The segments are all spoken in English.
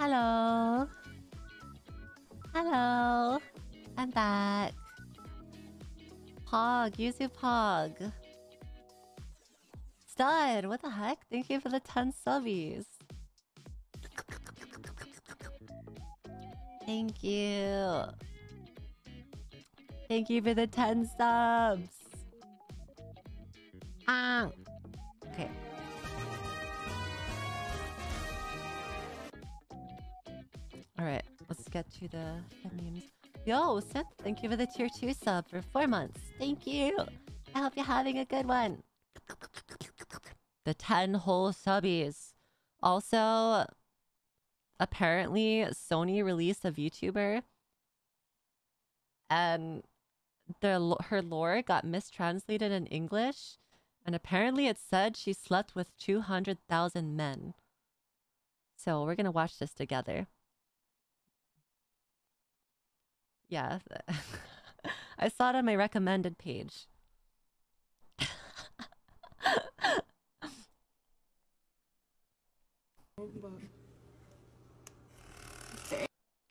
Hello. Hello. I'm back. Pog, Yuzu Pog. Stud, what the heck? Thank you for the 10 subbies. Thank you. Thank you for the 10 subs. Ah. Alright, let's get to the, the memes. Yo, Seth, thank you for the tier 2 sub for 4 months. Thank you. I hope you're having a good one. The 10 whole subbies. Also, apparently, Sony released a VTuber. And the her lore got mistranslated in English. And apparently it said she slept with 200,000 men. So we're gonna watch this together. Yeah. I saw it on my recommended page.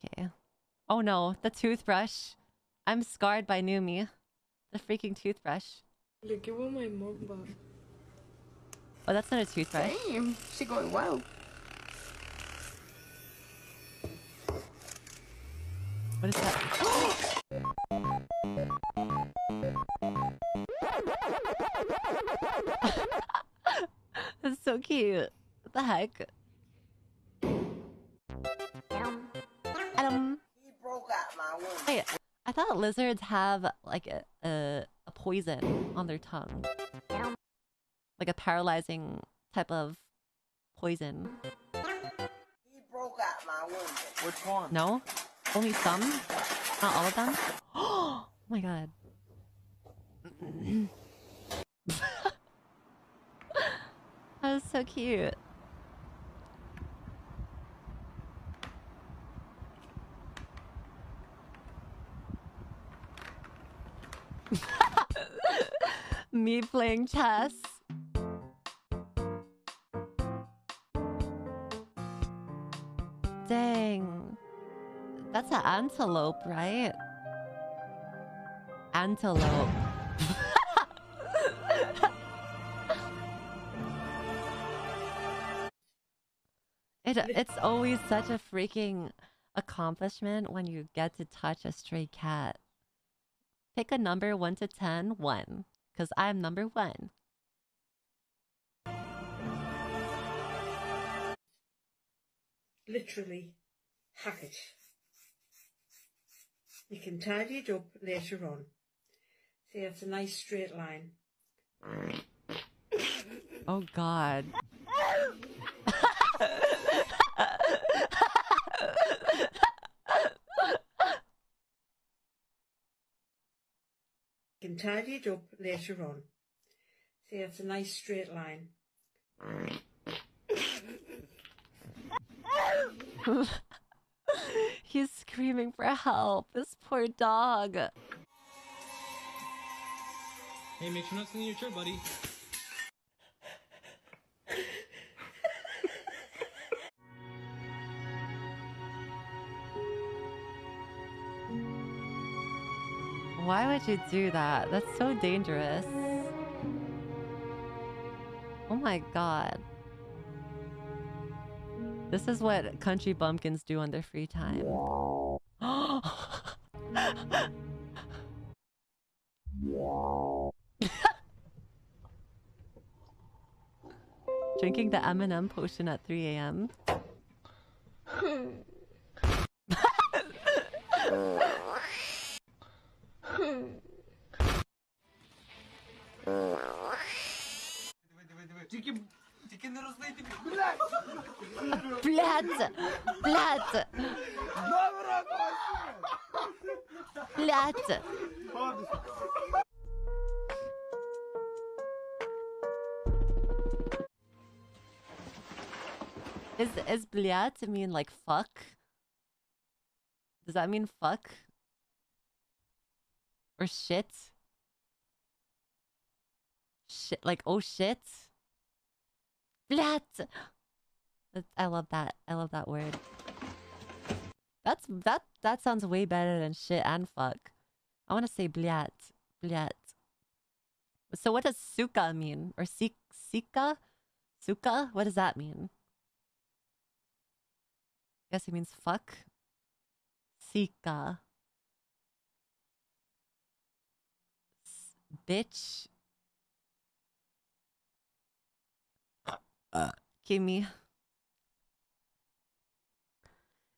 okay. Oh no, the toothbrush. I'm scarred by Numi. The freaking toothbrush. Look at what my mom bought. Oh, that's not a toothbrush. Damn, she going wild. What is that? That's so cute. What the heck? Adam. He broke out my window. Hey, I thought lizards have like a, a, a poison on their tongue. Like a paralyzing type of poison. He broke out my window. Which one? No? Only some? Not all of them? Oh my god. that was so cute. Me playing chess. Dang. That's an antelope, right? Antelope. it, it's always such a freaking accomplishment when you get to touch a stray cat. Pick a number 1 to 10, 1. Because I'm number 1. literally hack it. You can tidy it up later on. See, it's a nice straight line. Oh god. You can tidy it up later on. See, it's a nice straight line. He's screaming for help. This poor dog. Hey, make sure not to in your chair, buddy. Why would you do that? That's so dangerous. Oh my god. This is what country bumpkins do on their free time. Drinking the M&M potion at 3 a.m. Тільки, тільки не розлийте, блядь! Блядь! Блядь! Is is bliat mean like fuck? Does that mean fuck? Or shit? Shit, like oh shit. bliat. I love that. I love that word. That's that that sounds way better than shit and fuck. I want to say bliat, bliat. So what does suka mean or sik sika? Suka? What does that mean? Guess it means fuck. Sika. S- bitch. Uh, Kimmy.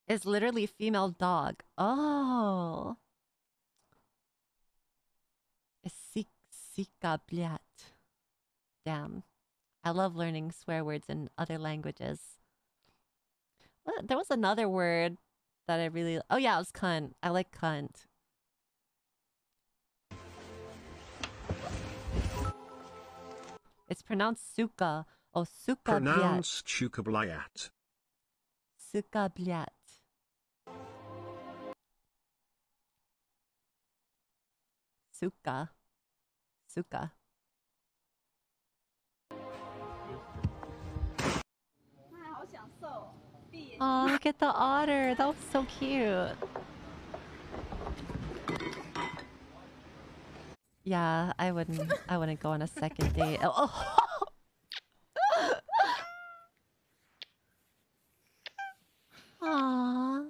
Is literally female dog. Oh. Sik sika blyat. Damn. I love learning swear words in other languages. What? There was another word that I really. Oh yeah, it was cunt. I like cunt. It's pronounced suka. Oh, suka. Pronounced Chukablayat. Suka blyat. Suka. Suka. Oh, look at the otter. That was so cute. Yeah, I wouldn't. I wouldn't go on a second date. Oh.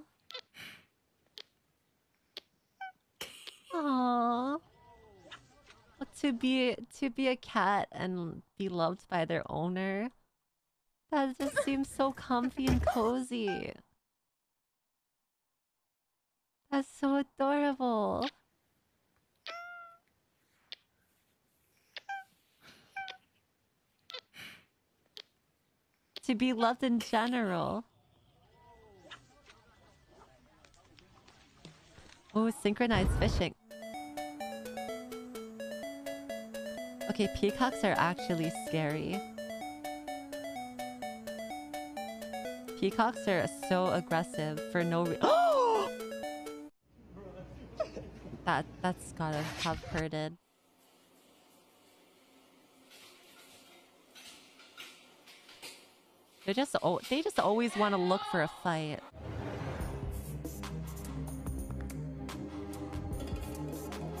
Aww. To be to be a cat and be loved by their owner. That just seems so comfy and cozy. That's so adorable. To be loved in general. Oh, synchronized fishing. Okay, peacocks are actually scary. Peacocks are so aggressive for no reason. that that's gotta have hurted. They just oh, they just always want to look for a fight.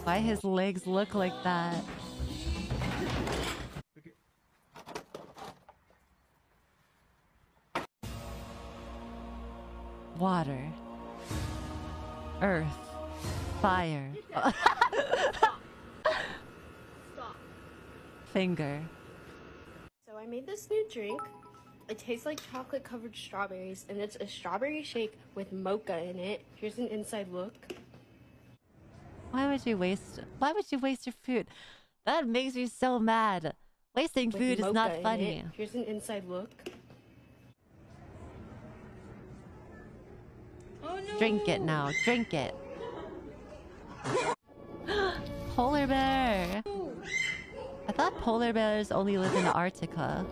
Why his legs look like that? Water. Earth. Fire. Finger. So I made this new drink. It tastes like chocolate covered strawberries, and it's a strawberry shake with mocha in it. Here's an inside look. Why would you waste why would you waste your food? That makes me so mad. Wasting with food is not funny. Here's an inside look. Drink it now. Drink it. polar bear. I thought polar bears only live in Antarctica.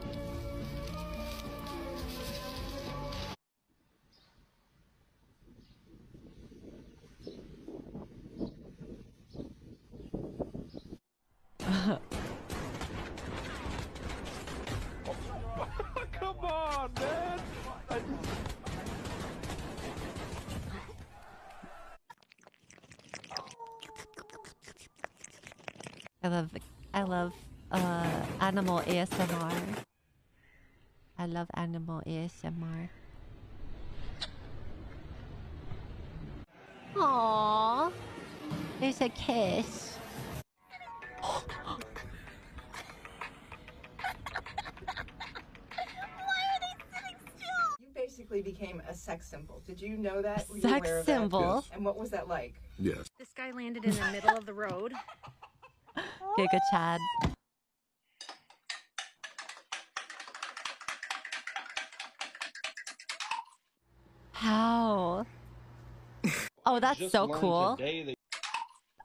Love I love uh animal ASMR. I love animal ASMR. Aww. There's a kiss. You basically became a sex symbol. Did you know that? Were you Sex aware of that? symbol? And what was that like? Yes. This guy landed in the middle of the road. Giga Chad. How? Oh, that's so cool. That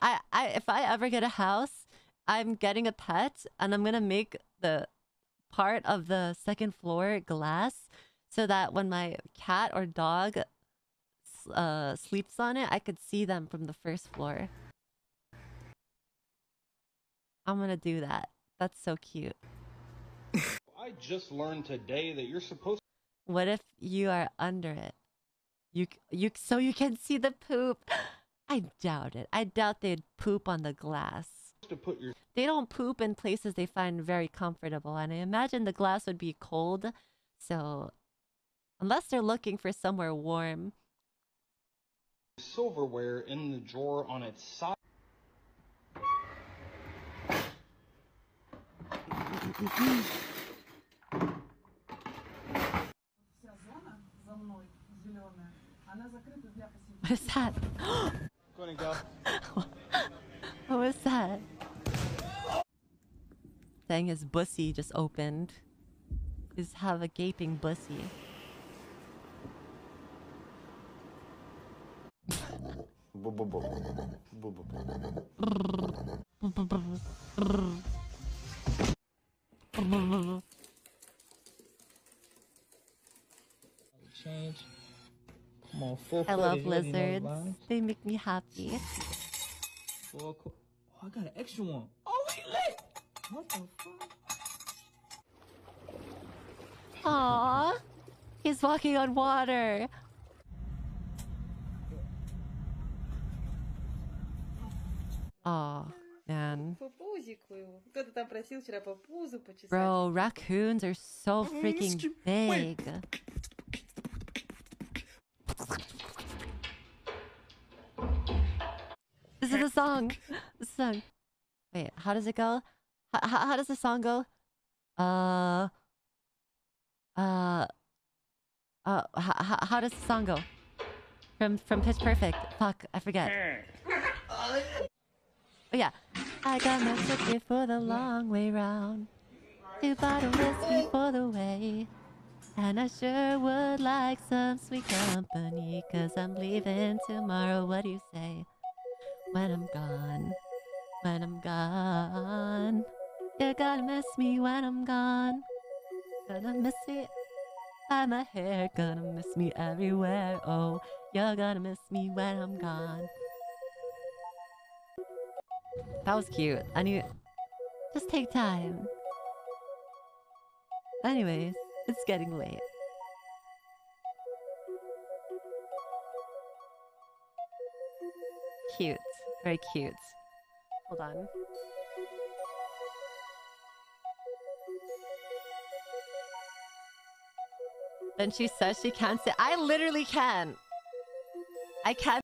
I, I, if I ever get a house, I'm getting a pet, and I'm gonna make the part of the second floor glass, so that when my cat or dog, uh, sleeps on it, I could see them from the first floor. I'm gonna do that. That's so cute. I just learned today that you're supposed What if you are under it? You you so you can see the poop. I doubt it. I doubt they'd poop on the glass. To put your They don't poop in places they find very comfortable, and I imagine the glass would be cold. So, unless they're looking for somewhere warm, silverware in the drawer on its side. What is that? Go ahead and go. what was that? Saying his bussy just opened. Is have a gaping bussy. lizards. They make me happy. Oh, I got an extra one. Oh, he lit! What the fuck? Aww. He's walking on water. Aw, oh, man. Bro, raccoons are so freaking big. This is the song. The song. Wait, how does it go? How, does the song go? Uh. Uh. Uh. How does the song go? From from Pitch Perfect. Fuck, I forget. Oh yeah. I got my ticket for the long way round. Two bottle whiskey for the way. And I sure would like some sweet company. Cause I'm leaving tomorrow. What do you say? When I'm gone. When I'm gone. You're gonna miss me when I'm gone. Gonna miss me by my hair. Gonna miss me everywhere. Oh, you're gonna miss me when I'm gone. That was cute. I knew. Just take time. Anyways, it's getting late. Cute. Very cute. Hold on. Then she says she can't say. I literally can. I can.